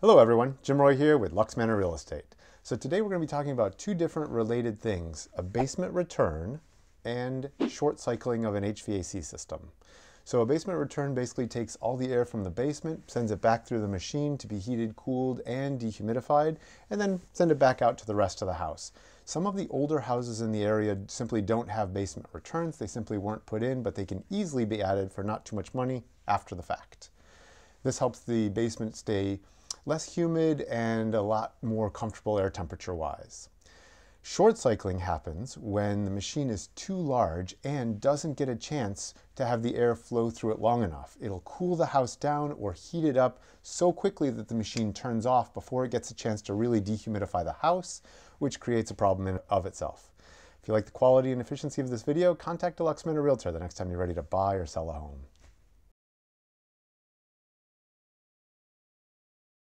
Hello everyone, Jim Roy here with LuxManor Real Estate. So today we're going to be talking about two different related things, a basement return and short cycling of an HVAC system. So a basement return basically takes all the air from the basement, sends it back through the machine to be heated, cooled, and dehumidified, and then send it back out to the rest of the house. Some of the older houses in the area simply don't have basement returns. They simply weren't put in, but they can easily be added for not too much money after the fact. This helps the basement stay less humid and a lot more comfortable air temperature wise. Short cycling happens when the machine is too large and doesn't get a chance to have the air flow through it long enough. It'll cool the house down or heat it up so quickly that the machine turns off before it gets a chance to really dehumidify the house, which creates a problem in of itself. If you like the quality and efficiency of this video, contact Deluxe LuxManor Realtor the next time you're ready to buy or sell a home.